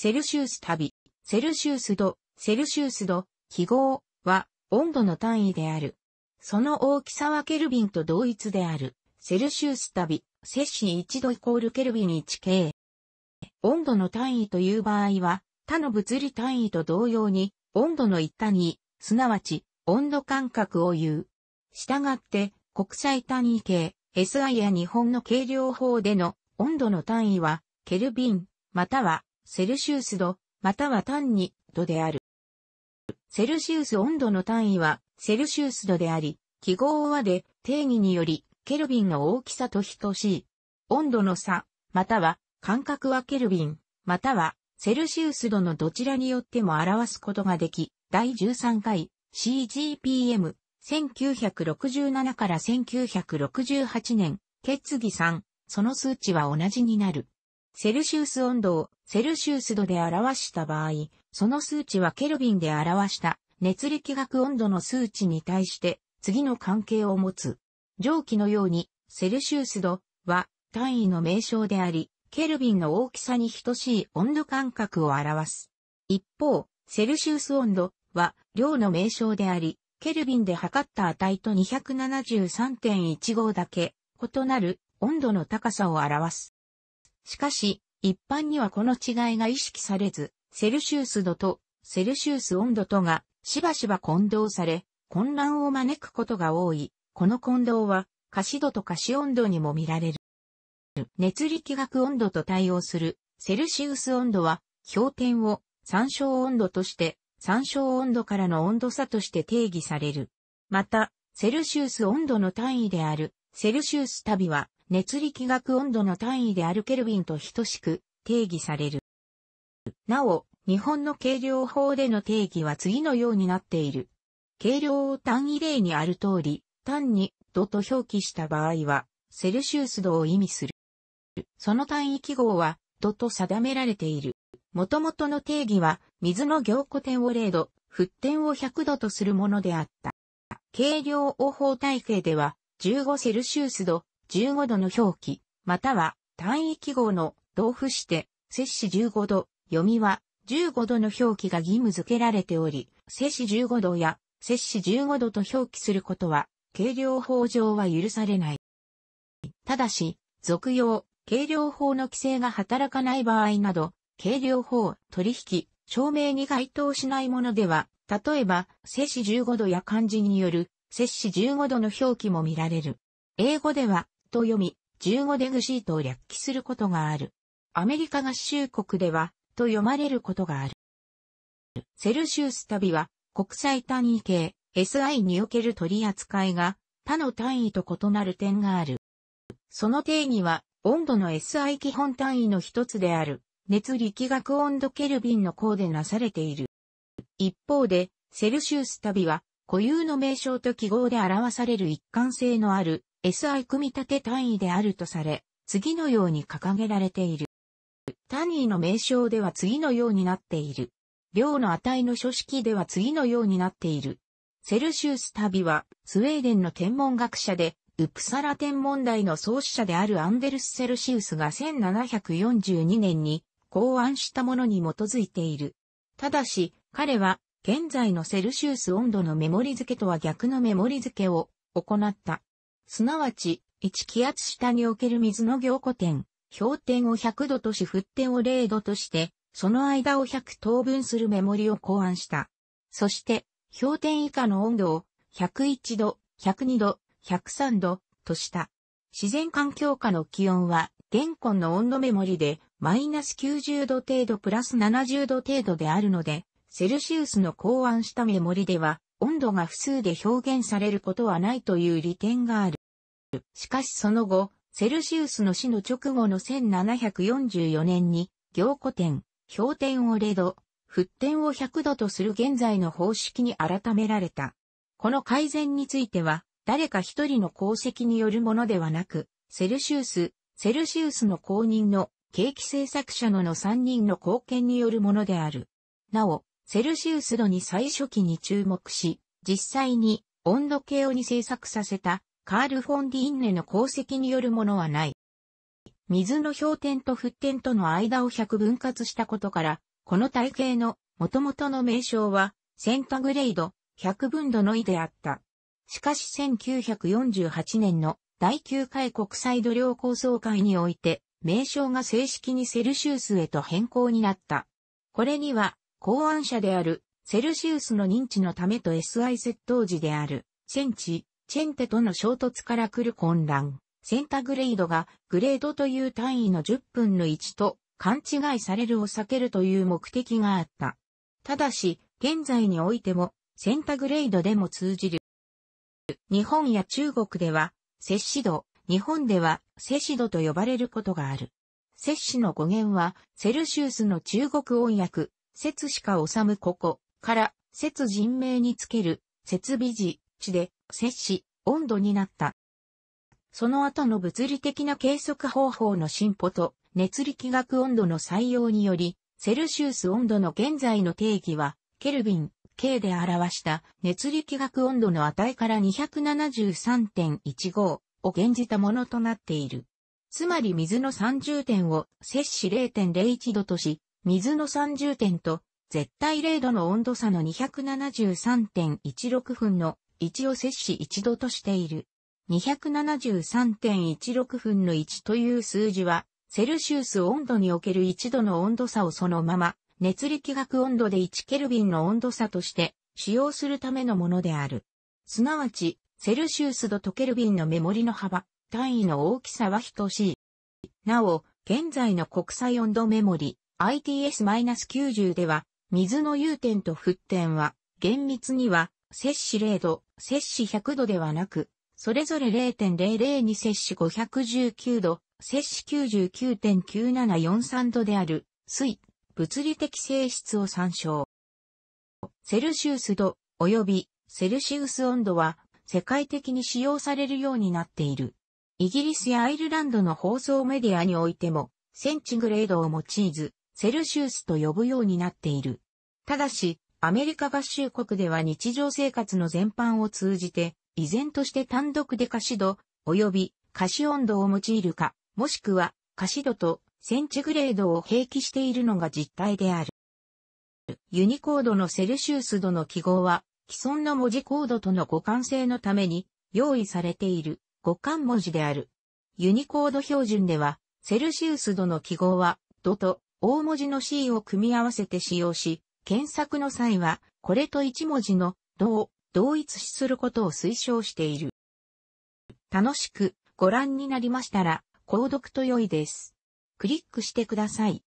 セルシウス旅、セルシウス度、セルシウス度、記号は温度の単位である。その大きさはケルビンと同一である。セルシウス旅、摂氏1度イコールケルビン 1K。温度の単位という場合は、他の物理単位と同様に、温度の一単位、すなわち、温度感覚を言う。したがって、国際単位系、SI や日本の計量法での温度の単位は、ケルビン、または、セルシウス度、または単に、度である。セルシウス温度の単位は、セルシウス度であり、記号はで、定義により、ケルビンの大きさと等しい。温度の差、または、間隔はケルビン、または、セルシウス度のどちらによっても表すことができ、第13回 CGPM 1967から1968年、決議3、その数値は同じになる。セルシウス温度をセルシウス度で表した場合、その数値はケルビンで表した熱力学温度の数値に対して次の関係を持つ。蒸気のようにセルシウス度は単位の名称であり、ケルビンの大きさに等しい温度感覚を表す。一方、セルシウス温度は量の名称であり、ケルビンで測った値と273.15だけ異なる温度の高さを表す。しかし、一般にはこの違いが意識されず、セルシウス度とセルシウス温度とがしばしば混同され、混乱を招くことが多い。この混同は、可視度と可視温度にも見られる。熱力学温度と対応するセルシウス温度は、氷点を参照温度として参照温度からの温度差として定義される。また、セルシウス温度の単位である、セルシウス旅は、熱力学温度の単位であるケルビンと等しく定義される。なお、日本の計量法での定義は次のようになっている。計量を単位例にある通り、単に度と表記した場合は、セルシウス度を意味する。その単位記号は、度と定められている。元々の定義は、水の凝固点を0度、沸点を100度とするものであった。計量応法体系では、15セルシウス度、15度の表記、または単位記号の同符して、摂氏15度、読みは15度の表記が義務付けられており、摂氏15度や摂氏15度と表記することは、計量法上は許されない。ただし、俗用、計量法の規制が働かない場合など、計量法、取引、証明に該当しないものでは、例えば、摂氏15度や漢字による、摂氏15度の表記も見られる。英語では、と読み、15デグシートを略記することがある。アメリカ合衆国では、と読まれることがある。セルシウス旅は、国際単位系、SI における取り扱いが、他の単位と異なる点がある。その定義は、温度の SI 基本単位の一つである。熱力学温度ケルビンの項でなされている。一方で、セルシウス旅は、固有の名称と記号で表される一貫性のある SI 組み立て単位であるとされ、次のように掲げられている。単位の名称では次のようになっている。量の値の書式では次のようになっている。セルシウス旅は、スウェーデンの天文学者で、ウプサラ天文台の創始者であるアンデルス・セルシウスが1742年に考案したものに基づいている。ただし、彼は、現在のセルシウス温度のメモリ付けとは逆のメモリ付けを行った。すなわち、1気圧下における水の凝固点、氷点を100度とし沸点を0度として、その間を100等分するメモリを考案した。そして、氷点以下の温度を101度、102度、103度とした。自然環境下の気温は、現今の温度メモリでマイナス90度程度プラス70度程度であるので、セルシウスの考案したメモリでは、温度が複数で表現されることはないという利点がある。しかしその後、セルシウスの死の直後の1744年に、凝固点、氷点を0度、沸点を100度とする現在の方式に改められた。この改善については、誰か一人の功績によるものではなく、セルシウス、セルシウスの公認の景気製作者のの3人の貢献によるものである。なお、セルシウス度に最初期に注目し、実際に温度計をに製作させたカール・フォン・ディーンネの功績によるものはない。水の氷点と沸点との間を100分割したことから、この体系の元々の名称はセンタグレード100分度の意であった。しかし1948年の第9回国際度量構想会において名称が正式にセルシウスへと変更になった。これには考案者であるセルシウスの認知のためと SI 窃盗時であるセンチ、チェンテとの衝突から来る混乱、センタグレードがグレードという単位の10分の1と勘違いされるを避けるという目的があった。ただし、現在においても、センタグレードでも通じる。日本や中国では、摂氏度、日本では、摂氏度と呼ばれることがある。摂氏の語源は、セルシウスの中国音訳、節しか治むここから、節人名につける、節美字、地で、摂氏、温度になった。その後の物理的な計測方法の進歩と、熱力学温度の採用により、セルシウス温度の現在の定義は、ケルビン、K で表した熱力学温度の値から273.15を現じたものとなっている。つまり水の30点を摂氏0.01度とし、水の30点と絶対0度の温度差の273.16分の1を摂氏1度としている。273.16分の1という数字は、セルシウス温度における1度の温度差をそのまま熱力学温度で1ケルビンの温度差として使用するためのものである。すなわち、セルシウス度とケルビンのメモリの幅、単位の大きさは等しい。なお、現在の国際温度メモリ、ITS-90 では、水の融点と沸点は、厳密には、摂氏0度、摂氏100度ではなく、それぞれ0.002摂氏519度、摂氏99.9743度である、水、物理的性質を参照。セルシウス度及びセルシウス温度は世界的に使用されるようになっている。イギリスやアイルランドの放送メディアにおいてもセンチグレードを用いずセルシウスと呼ぶようになっている。ただし、アメリカ合衆国では日常生活の全般を通じて依然として単独で可視度及び可視温度を用いるか、もしくは可視度とセンチグレードを併記しているのが実態である。ユニコードのセルシウス度の記号は、既存の文字コードとの互換性のために用意されている互換文字である。ユニコード標準では、セルシウス度の記号は、ドと大文字の C を組み合わせて使用し、検索の際は、これと一文字のどを同一視することを推奨している。楽しくご覧になりましたら、購読と良いです。クリックしてください。